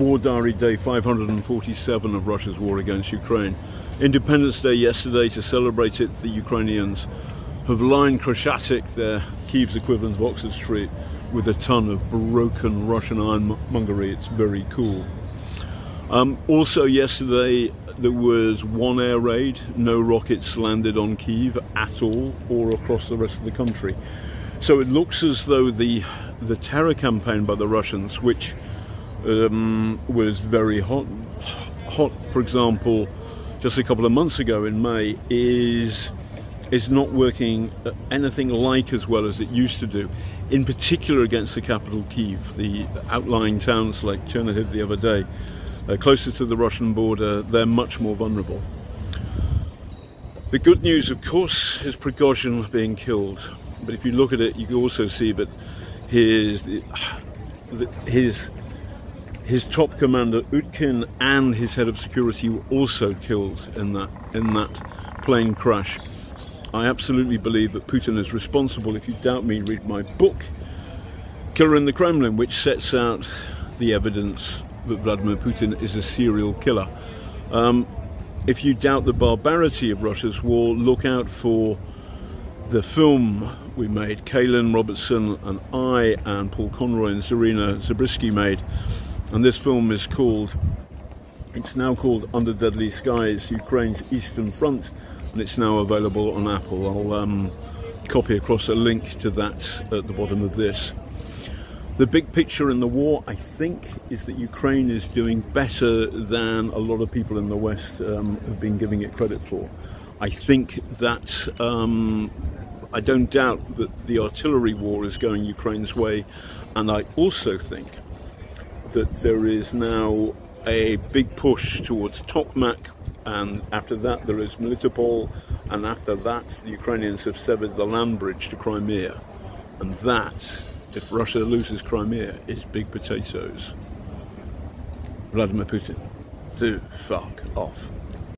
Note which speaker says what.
Speaker 1: War Diary Day 547 of Russia's war against Ukraine. Independence Day yesterday, to celebrate it, the Ukrainians have lined Khreshchatyk, their Kiev's equivalent of Oxford Street, with a ton of broken Russian ironmongery. It's very cool. Um, also yesterday there was one air raid, no rockets landed on Kiev at all or across the rest of the country. So it looks as though the the terror campaign by the Russians, which um, was very hot, hot, for example, just a couple of months ago in May, is is not working anything like as well as it used to do, in particular against the capital Kiev, the outlying towns like Chernihiv the other day, uh, closer to the Russian border, they're much more vulnerable. The good news, of course, is Prigozhin being killed. But if you look at it, you can also see that his, his his top commander Utkin and his head of security were also killed in that in that plane crash. I absolutely believe that Putin is responsible. If you doubt me, read my book, Killer in the Kremlin, which sets out the evidence that Vladimir Putin is a serial killer. Um, if you doubt the barbarity of Russia's war, look out for the film we made, Kaylin Robertson and I and Paul Conroy and Zarina Zabrisky made and this film is called it's now called Under Deadly Skies Ukraine's Eastern Front and it's now available on Apple. I'll um, copy across a link to that at the bottom of this. The big picture in the war I think is that Ukraine is doing better than a lot of people in the West um, have been giving it credit for. I think that um, I don't doubt that the artillery war is going Ukraine's way and I also think that there is now a big push towards Tokmak, and after that there is Melitopol, and after that the Ukrainians have severed the land bridge to Crimea. And that, if Russia loses Crimea, is big potatoes. Vladimir Putin, do fuck off.